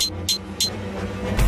フフフ。